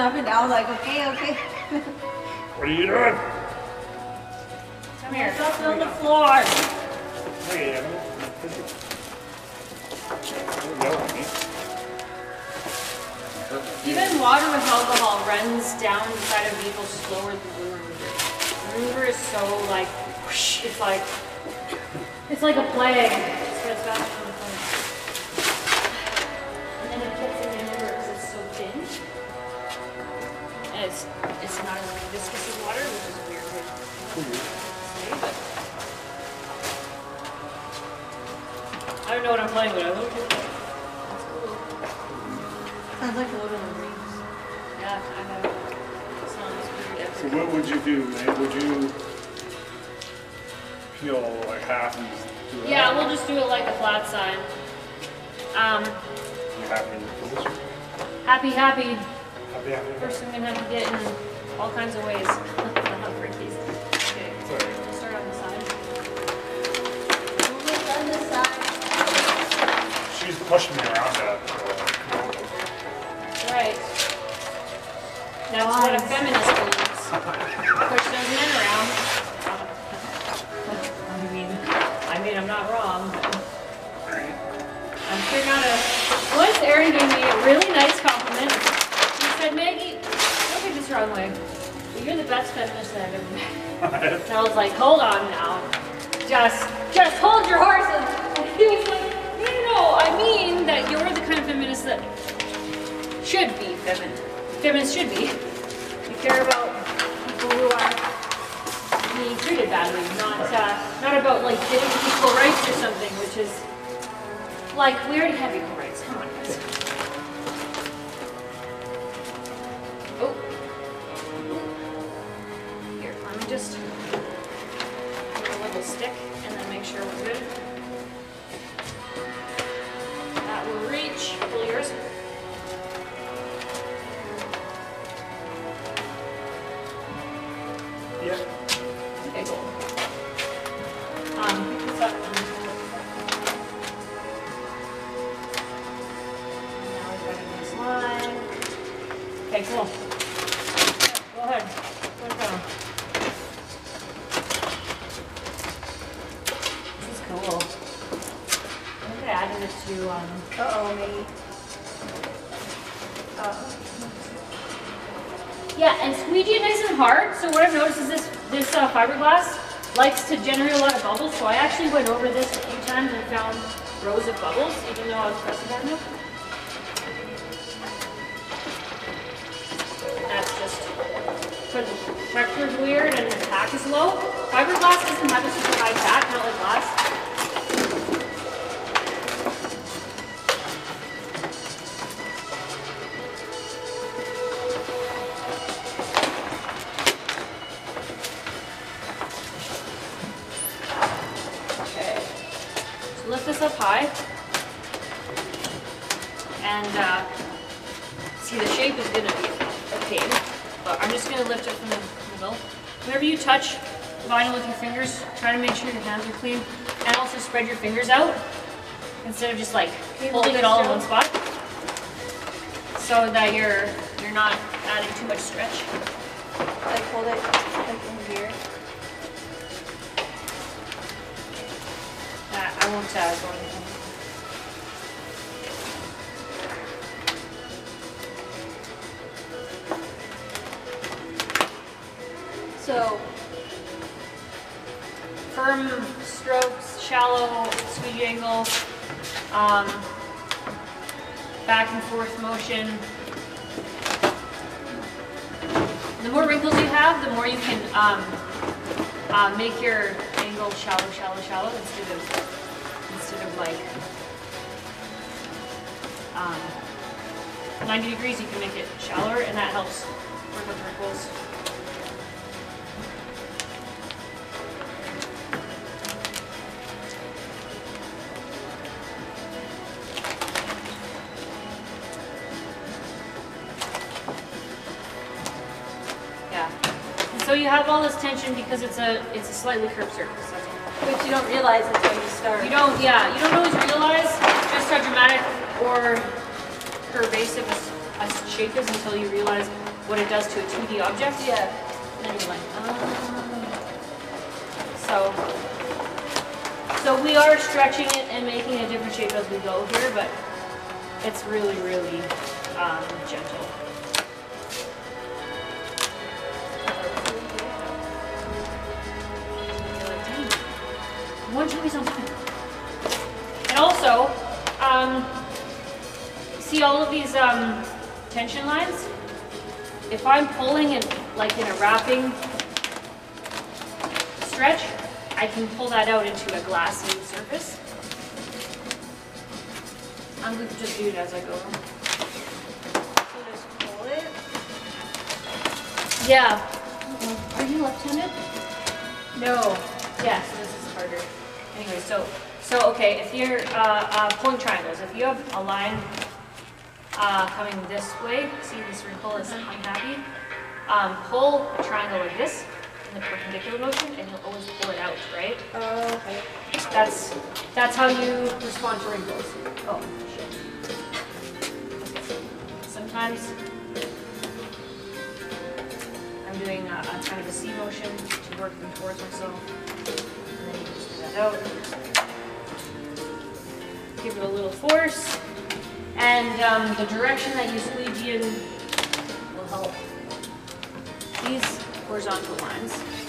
And just like going up and down, like, okay, okay. What are you doing? Come here. Something on the floor. Hey, animal. Don't yell at me. Even water with alcohol runs down inside of people slower than the remover. The remover is so like, whoosh, it's like, it's like a plague. It's, it's not as viscous as water, which is weird to say. I don't know what I'm playing with. I hope it's That's cool. Sounds like Lord of the Rings. Yeah, I have. Sounds weird. So what would you do, man? Would you peel like half and just do that? Yeah, we'll just do it like a flat sign. Um, You happy in your position? happy, happy. Happy, happy. First, I'm gonna have to get in all kinds of ways. Not for these. Okay, we'll start on the side. Move it on the side. She's pushing me around that. Uh, right. That's what a feminist believes. Push those men around. I mean, I mean, I'm not wrong. I'm figuring out a. Once Erin gave me a really nice compliment. She said, Maggie, don't take this the wrong way. You're the best feminist that I've ever met. And I was like, hold on now. Just, just hold your horses. And he was like, no, no, no. I mean that you're the kind of feminist that should be feminist. Feminists should be. You care about people who are being treated badly, not uh, not about like getting equal rights or something, which is like we already have equal rights. Come on, guys. Sure we're good. It um, Uh-oh, maybe. uh, yeah, and squeegee it nice and hard. So what I've noticed is this this uh, fiberglass likes to generate a lot of bubbles. So I actually went over this a few times and found rows of bubbles, even though I was pressing hard enough. That's just because the texture is weird and the tack is low. Fiberglass doesn't have a super high tack, not like glass. This up high. And uh, see, the shape is going to be a pain, but I'm just going to lift it from the middle. Whenever you touch vinyl with your fingers, try to make sure your hands are clean, and also spread your fingers out instead of just like Can you hold holding it all in one spot, so that you're you're not adding too much stretch. Like, hold it like in here. So, firm strokes, shallow squeegee angle, um, back and forth motion. The more wrinkles you have, the more you can um, uh, make your angle shallow, shallow, shallow instead of like um, 90 degrees. You can make it shallower, and that helps work with wrinkles. Yeah. So you have all this tension because it's a it's a slightly curved surface. Which you don't realize until you start. You don't yeah, you don't always realize just how dramatic or pervasive a shape is until you realize what it does to a 2D object. Yeah. And then you're like, oh. So, so we are stretching it and making a different shape as we go here, but it's really, really um, gentle. Show me something. And also, um, see all of these um, tension lines? If I'm pulling in like in a wrapping stretch, I can pull that out into a glassy surface. I'm going to just do it as I go. So just pull it. Yeah. Are you left-handed? No. Yeah, Anyway, so, so okay, if you're uh, uh, pulling triangles, if you have a line uh, coming this way, see this wrinkle is unhappy, um, pull a triangle like this in the perpendicular motion and you'll always pull it out, right? Oh, okay. That's, that's how you respond to wrinkles. Oh, shit. Sometimes I'm doing a, a kind of a C motion to work them towards myself. That out. Give it a little force. And um, the direction that you squeegee in will help. These horizontal lines.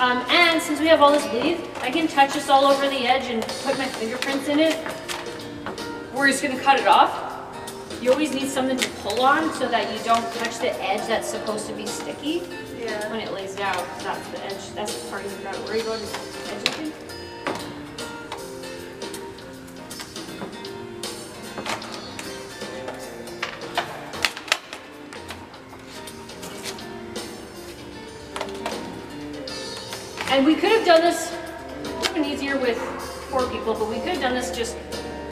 Um, and since we have all this bleed, I can touch this all over the edge and put my fingerprints in it. We're just gonna cut it off. You always need something to pull on so that you don't touch the edge that's supposed to be sticky Yeah. when it lays down. That's the edge, that's the part you've gotta worry about And we could have done this, it would have been easier with four people, but we could have done this just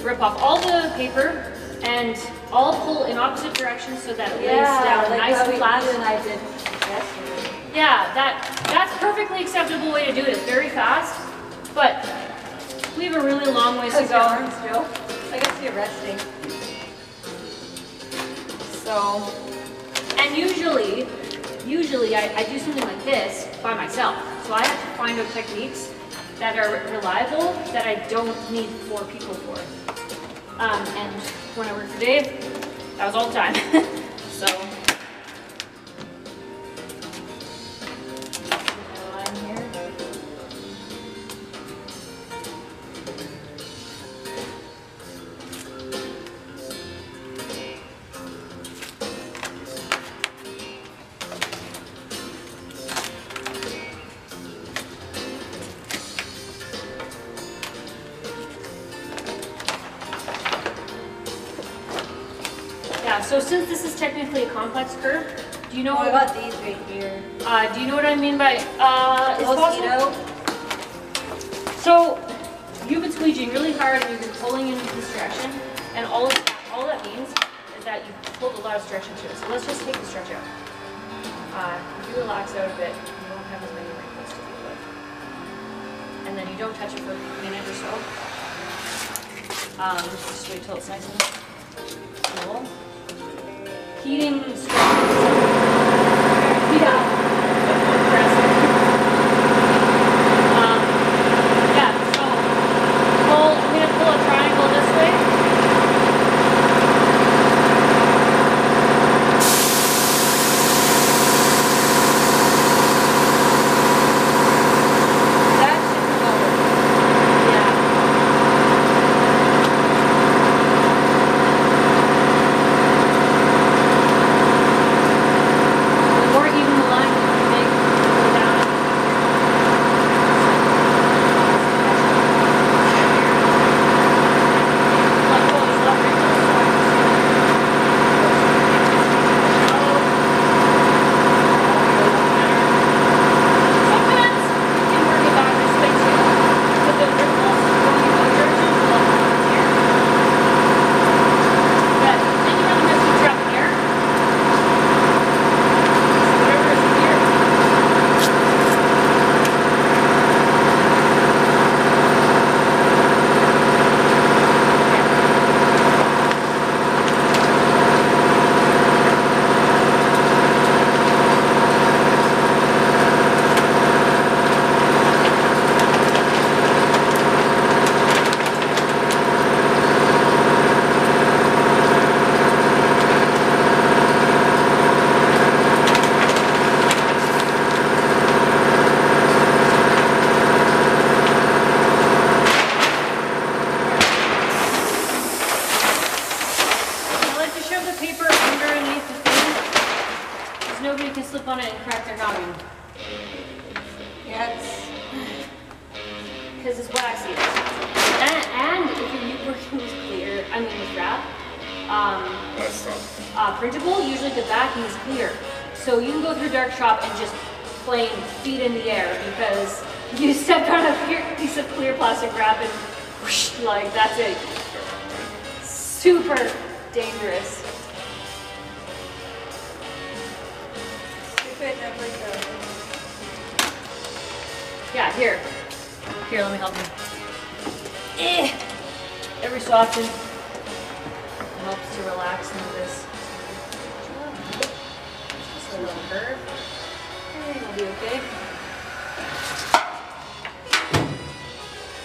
rip off all the paper and all pull in opposite directions so that it lays down like nice and flat. and I did yesterday. Yeah, that that's perfectly acceptable way to do it. It's very fast, but we have a really long ways to go. arms, Joe? I guess you're resting. So, and usually, usually I, I do something like this by myself. So I have to find out techniques that are reliable that I don't need four people for. Um, and when I worked for Dave, that was all the time. so. So since this is technically a complex curve, do you know Oh, I got these right here. uh, do you know what I mean by uh it's possible- So you've been squeegeeing really hard and you've been pulling in this direction, and all of that, all that means is that you pulled a lot of stretch into it. So let's just take the stretch out. Uh, if you relax out a bit, you won't have as many wrinkles to deal with. And then you don't touch it for a minute or so. Um, just wait till it's nice and cool. Heating feet in the air because you step on a piece of clear plastic wrap and whoosh, like that's it. Super dangerous. stupid, never goes. Yeah, here. Here, let me help you. Eh. Every so often it helps to relax of this. Just a little curve. Will be okay.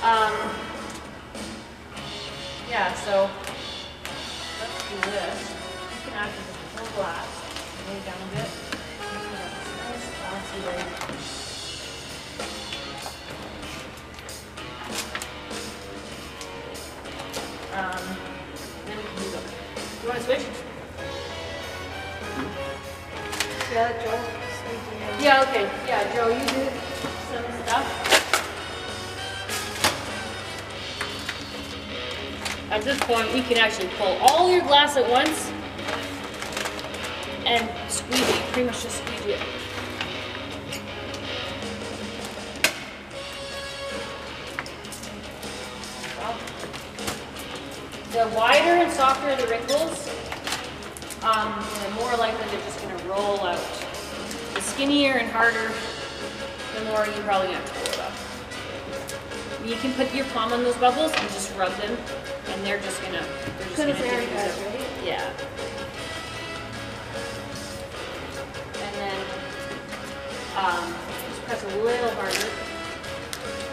Um, yeah, so let's do this. You can actually just full glass. Lay it down a bit. At this point, you can actually pull all your glass at once and squeeze it. Pretty much just squeeze it. The wider and softer the wrinkles, um, the more likely they're just gonna roll out. The skinnier and harder, the more you're probably gonna pull it up. You can put your palm on those bubbles and just rub them, and they're just gonna, they're just gonna as Aaron diffuse does, it. right? Yeah. And then, um, just press a little harder.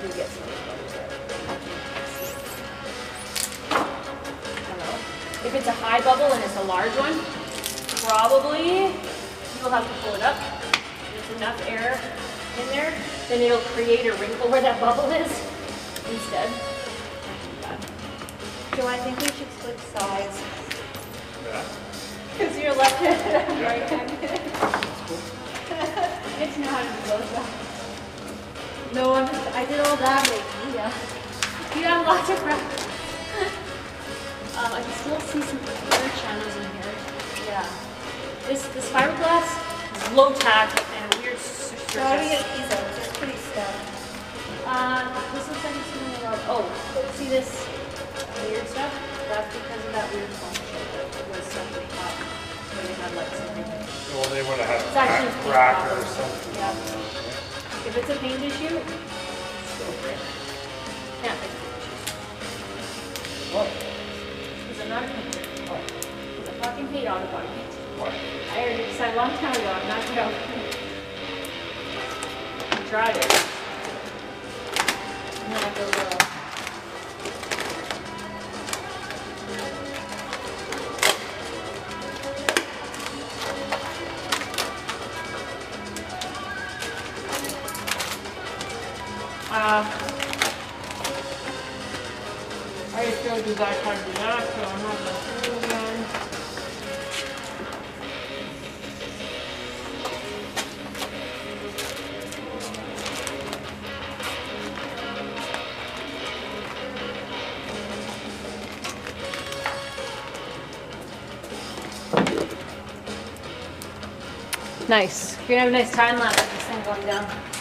You get some bubbles. If it's a high bubble and it's a large one, probably you'll have to pull it up. If there's enough air in there, then it'll create a wrinkle where that bubble is instead. Joe, I think we should switch sides. Yeah. Because you're left-handed, I'm right-handed. Get to know how to do. No, I'm just, I did all that lately, yeah. You have lots of practice. um, I can still see some clear channels in here. Yeah. This this fiberglass is low tack and weird s- So how do you surface. get these out? They're pretty stuff. Uh, this looks like it's doing a Oh, see this weird stuff? That's because of that weird shape that was in top. Where they had like something. Well, they would have had It's actually a crack or something. Yeah. If it's a paint issue, go for it. Can't fix paint issues. What? Because I'm not a painter. Because I fucking hate auto body paint. What? I already decided a long time ago I'm not gonna. I tried it. And then I go, to do that, so I'm not gonna do it again. Nice. You're gonna have a nice time lapse of this thing going down.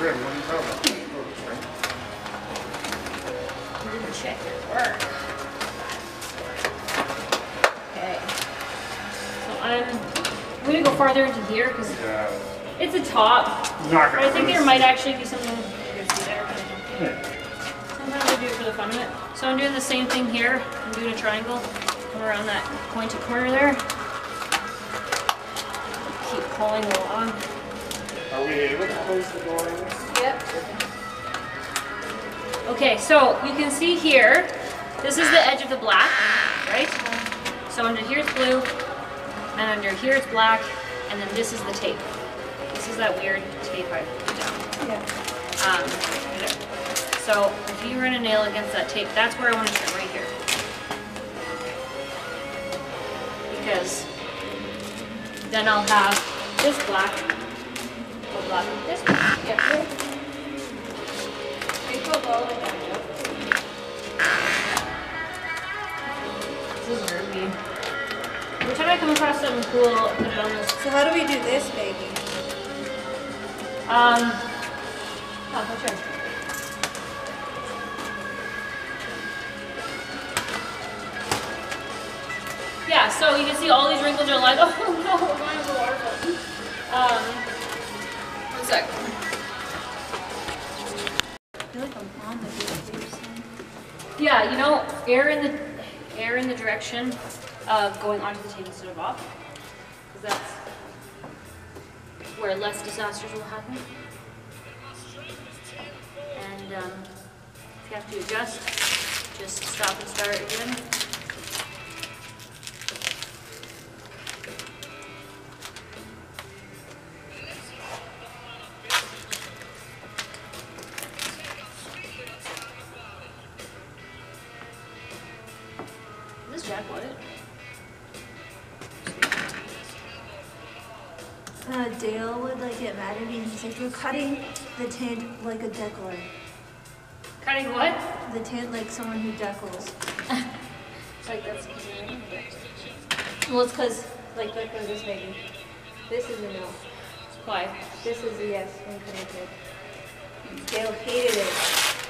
Trim, what are you talking about? The trim. we check your work. Okay. So I'm, I'm gonna go farther into here because Yeah. it's a top. Not But. I think there might actually be something you can see there. but I don't think- Yeah. Sometimes do it for the fun of it. So I'm doing the same thing here. I'm doing a triangle. Come around that pointed corner there. Keep pulling along. Are we able to close the door? Yep. Okay, so you can see here, this is the edge of the black, right? So under here it's blue, and under here it's black, and then this is the tape. This is that weird tape I put down. Yeah. Um, right. So if you run a nail against that tape, that's where I want to trim right here. Because then I'll have this black, this is come across cool. So how do we do this, baby? Um, oh? Yeah, so you can see all these wrinkles are like, oh no, we're going over the waterfall. Um, sec. Yeah, you know, air in the air in the direction of going onto the table instead of off, because that's where less disasters will happen. And um, if you have to adjust, just stop and start again. Is this Jack Wood? Uh, Dale would like get mad at me and he's like, you're cutting the tint like a deckler. Cutting what? The tint like someone who deckles. Like that's Well, it's because, like, look at this baby. This is a no. why? This is a yes when tint. Dale hated it.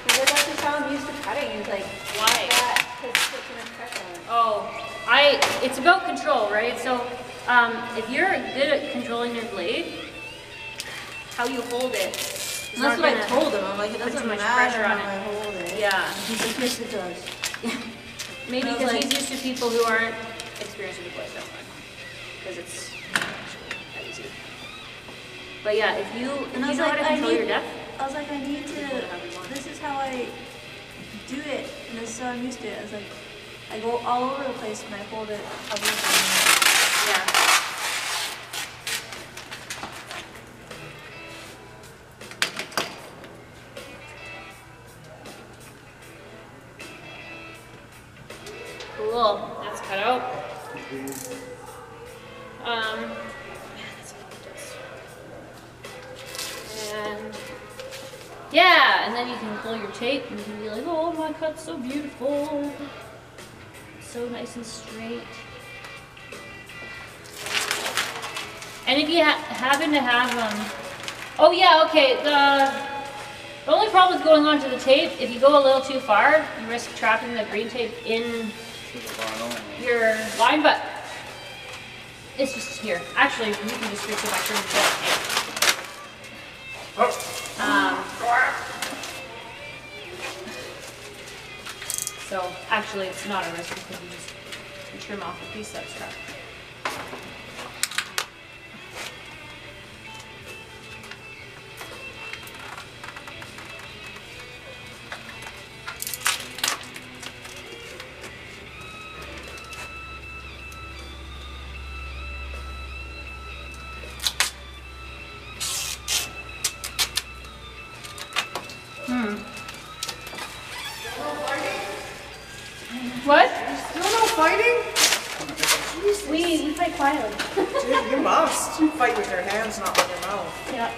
Because that's just how I'm used to cutting. It's like, Why? that Oh, I, it's about control, right? So, um, if you're good at controlling your blade, how you hold it. That's what I told him. I'm like, it doesn't much matter pressure how. I hold it. Yeah, He's like, yes, it does. maybe because like- he's used to people who aren't experienced with the blade, that's fine. Because it's not actually that easy. But yeah, if you, if And you was know how like, to I control your need- depth, I was like, I need to, this is how I do it, and this is how I'm used to it. I was like, I go all over the place when I hold it. Yeah. Cool, that's cut out. Um. And yeah, and then you can pull your tape and you can be like, oh, my cut's so beautiful. So nice and straight. And if you ha- happen to have, them, oh yeah, okay, the, the only problem with going onto the tape, if you go a little too far, you risk trapping the green tape in your line, but it's just here. Actually, you can just fix it by turning it up. Um, so actually, it's not a risk because you just trim off a piece that's trapped. We, we fight quietly. Dude, you must. You fight with your hands, not with your mouth. Yeah.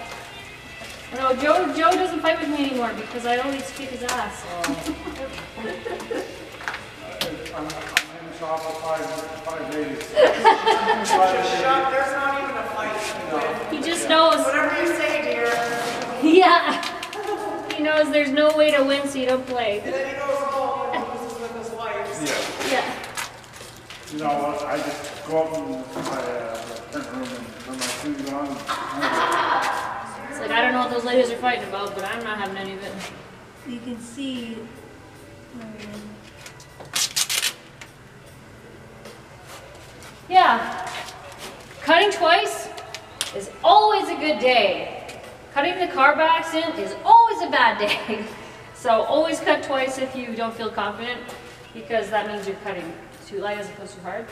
No, Joe Joe doesn't fight with me anymore because I always kick his ass. I'm, I'm in shop five, five days. Shut, there's not even a fight. He just knows. Whatever you say, dear. Yeah. He knows there's no way to win, so you don't play. And then he goes home and loses with his wife. Yeah. Yeah. You know what, I just go up in my, uh, print room and put my shoes on. It's like I don't know what those ladies are fighting about, but I'm not having any of it. You can see Yeah. Cutting twice is always a good day. Cutting the car by accident is always a bad day. So always cut twice if you don't feel confident because that means you're cutting too light as opposed to hard.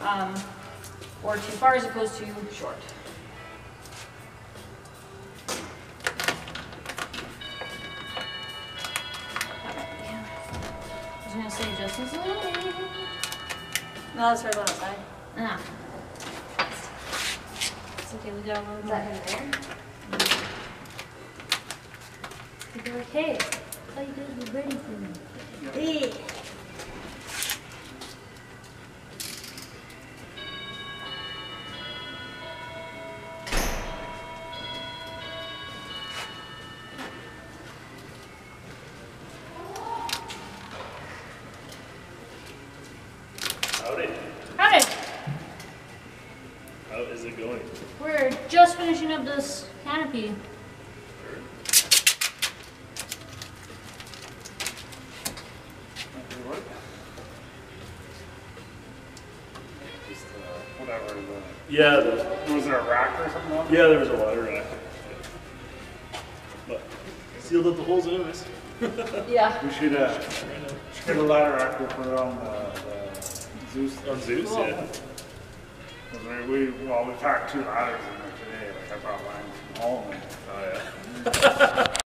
Um, or too far as opposed to short. I was gonna say just as long. No, that's right outside. Ah. It's okay, we got a little more in there. Are like, hey, all you did was ready for me. Howdy. Howdy, How is it going? we're just finishing up this canopy. Okay, what? Just, uh, whatever, the, Yeah, the, was there a rack or something on yeah, there was a water rack. But sealed up the holes anyways. Yeah. We should, uh, should get a ladder rack to put it on the, the Zeus. On Zeus, Cool. yeah. Cause we, we, well, we packed two ladders in there today, like I brought mine from home and Oh yeah.